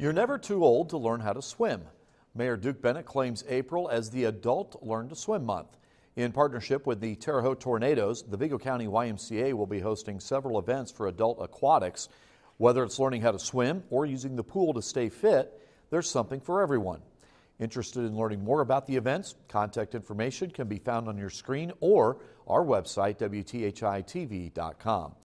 You're never too old to learn how to swim. Mayor Duke Bennett claims April as the Adult Learn to Swim Month. In partnership with the Terre Haute Tornadoes, the Vigo County YMCA will be hosting several events for adult aquatics. Whether it's learning how to swim or using the pool to stay fit, there's something for everyone. Interested in learning more about the events? Contact information can be found on your screen or our website, WTHITV.com.